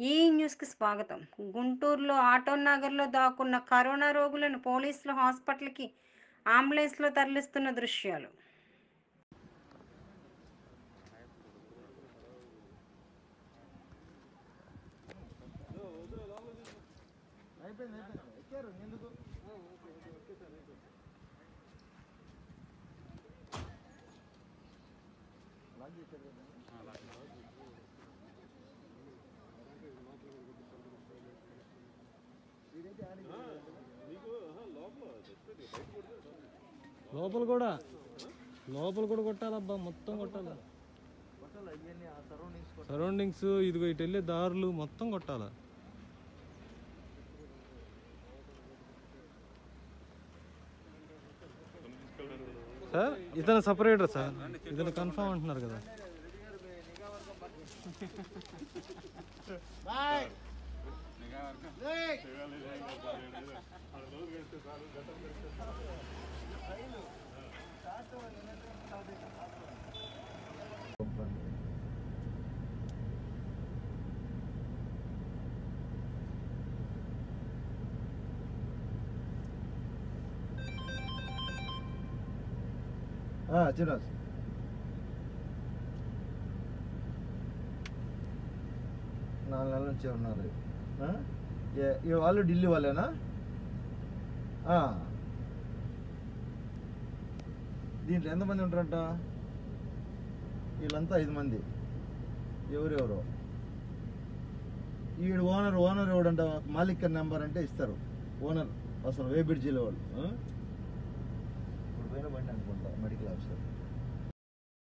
ఈ న్యూస్కి స్వాగతం. గుంటూరులో ఆటో నగర్లో దాక్కున్న కరోనా రోగులను పోలీసులు హాస్పిటల్కి అంబులెన్స్లో తరలిస్తున్న దృశ్యాలు. అయిపోయింది లోపల కూడా. లోపల కూడా కొట్టాలబ్బా మొత్తం కొట్టాలి? సరౌండింగ్స్ ఇదిగో ఇటు వెళ్ళే దారులు మొత్తం కొట్టాలి? సార్ ఇతను సపరేటర్ సార్. ఇతను కన్ఫామ్ అంటున్నారు కదా. చిరాజ్. నాలుగు నెలల నుంచి ఉన్నారు. ఈ వాళ్ళు ఢిల్లీ వాళ్ళేనా? దీంట్లో ఎంతమంది ఉంటారంట? వీళ్ళంతా ఐదు మంది. ఎవరెవరు ఈడు ఓనర్ ఓనర్ ఎవడంట? మాలిక్ నెంబర్ అంటే ఇస్తారు. ఓనర్ అసలు వేబిడ్జీలో వాళ్ళు? ఇప్పుడు పోయిన బండి అనుకుంటా మెడికల్ ఆఫీసర్.